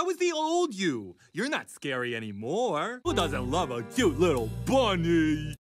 That was the old you. You're not scary anymore. Who doesn't love a cute little bunny?